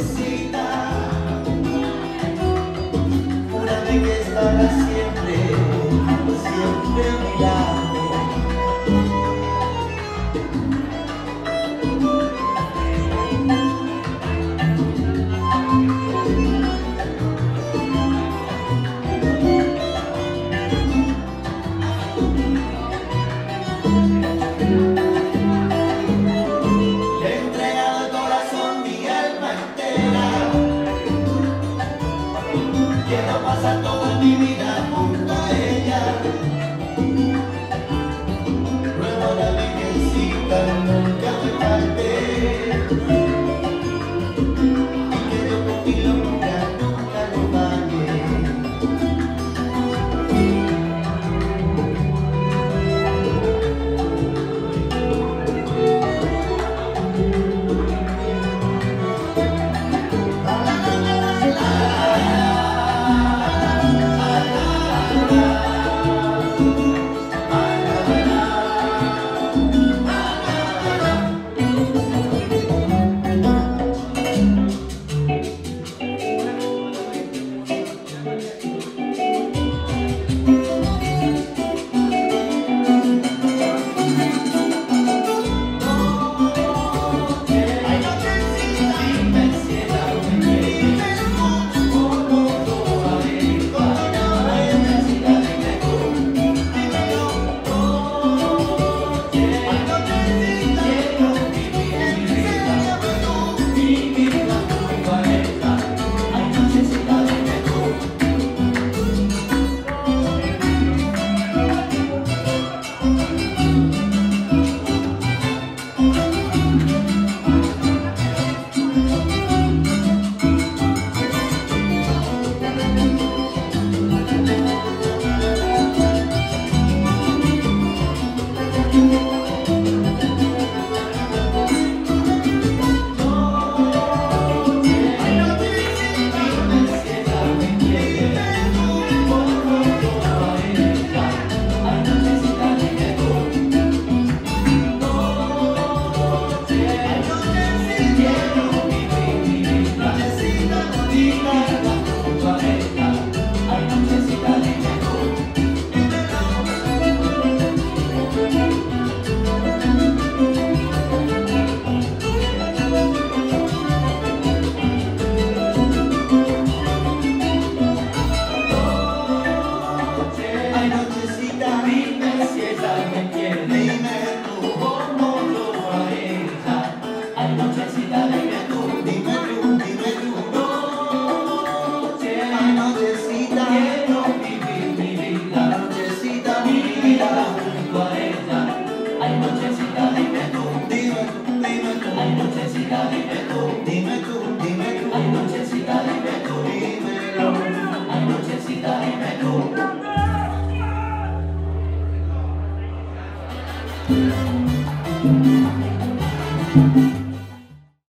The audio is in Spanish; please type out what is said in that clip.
Virgencita, júrame que estarás siempre, siempre. no pasa todo. Ay, nochecita, dime tú, nochecita, dime tú.